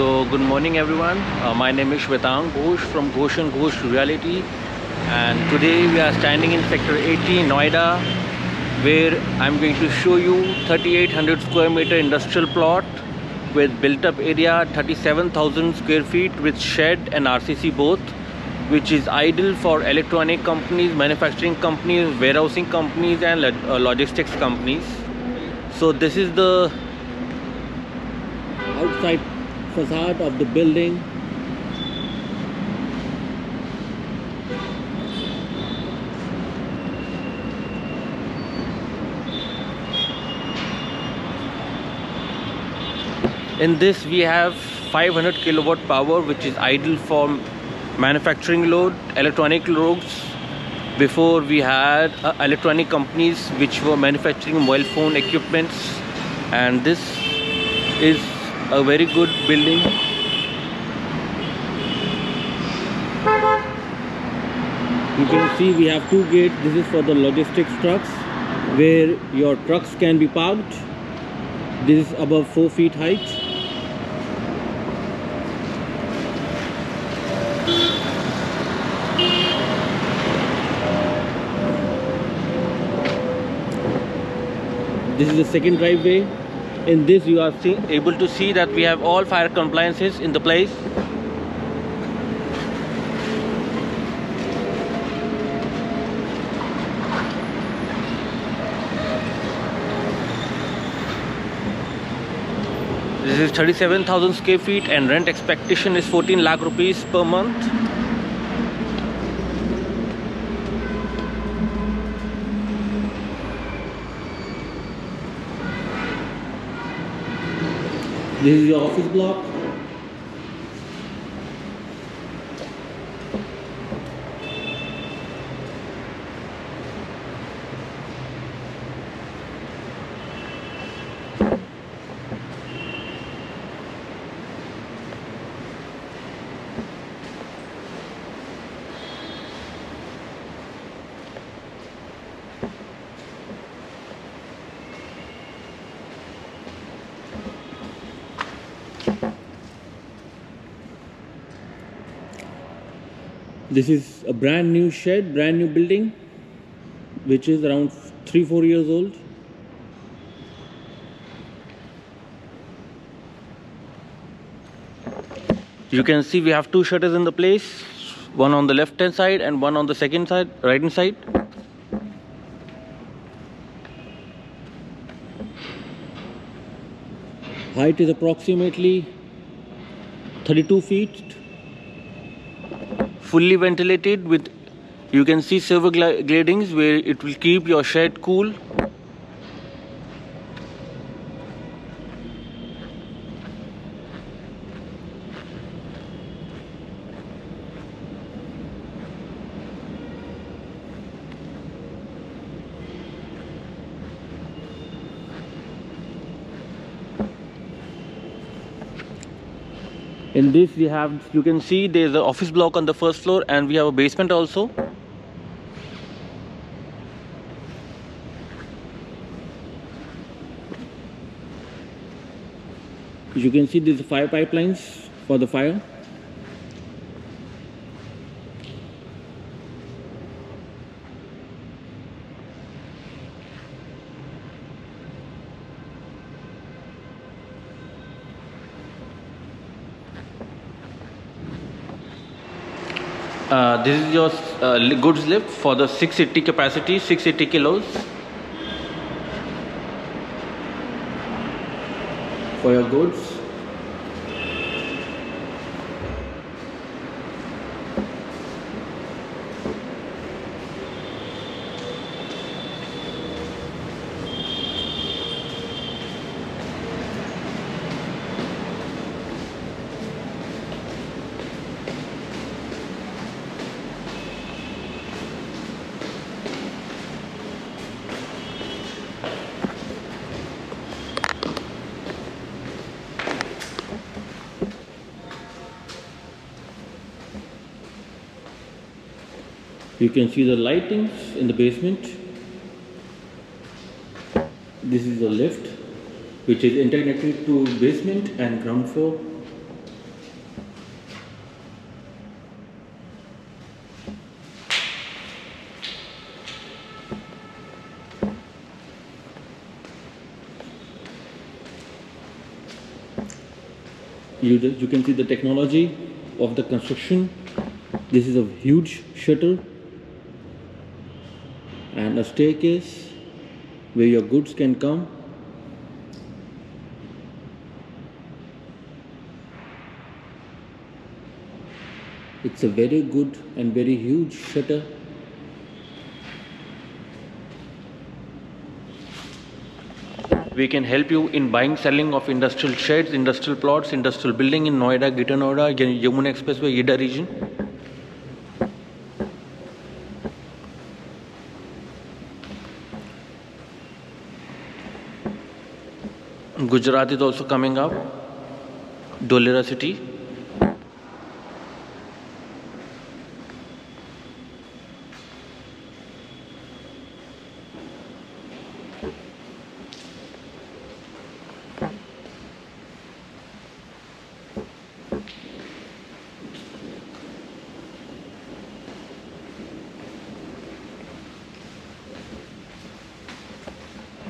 So good morning everyone. Uh, my name is Shwetank Ghosh from Ghosh and Ghosh Reality and today we are standing in sector 80 Noida where I'm going to show you 3800 square meter industrial plot with built up area 37,000 square feet with shed and RCC both which is ideal for electronic companies, manufacturing companies, warehousing companies and uh, logistics companies. So this is the outside facade of the building. In this we have 500 kilowatt power which is ideal for manufacturing load electronic loads. Before we had uh, electronic companies which were manufacturing mobile phone equipments. And this is a very good building. You can see we have two gates. This is for the logistics trucks where your trucks can be parked. This is above four feet height. This is the second driveway in this you are able to see that we have all fire compliances in the place. This is 37,000 square feet and rent expectation is 14 lakh rupees per month This is your office block. This is a brand new shed brand new building which is around three four years old. You can see we have two shutters in the place one on the left hand side and one on the second side right hand side. Height is approximately 32 feet fully ventilated with you can see silver gradings where it will keep your shed cool in this we have you can see there's an office block on the first floor and we have a basement also. You can see these fire pipelines for the fire Uh, this is your uh, goods lift for the 680 capacity 680 kilos. For your goods You can see the lightings in the basement. This is the lift which is interconnected to basement and ground floor. You, you can see the technology of the construction. This is a huge shutter and a staircase where your goods can come. It's a very good and very huge shutter. We can help you in buying selling of industrial sheds industrial plots industrial building in noida greater noida yamuna expressway Yida region Gujarat is also coming up. Dholera city.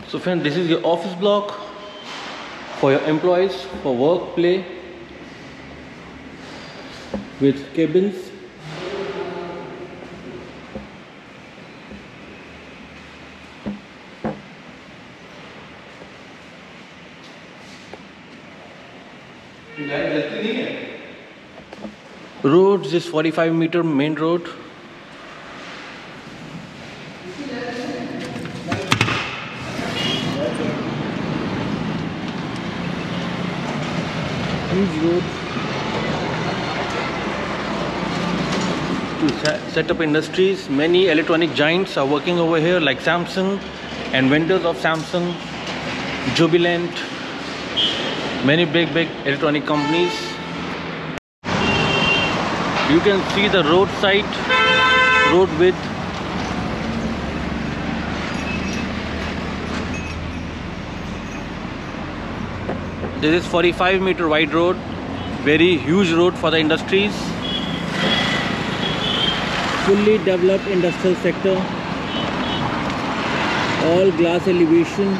So friend, this is your office block for your employees for work, play with cabins. Roads is 45 meter main road huge road to set up industries. Many electronic giants are working over here like Samsung and vendors of Samsung, Jubilant, many big big electronic companies. You can see the roadside road width This is 45 meter wide road, very huge road for the industries. Fully developed industrial sector, all glass elevation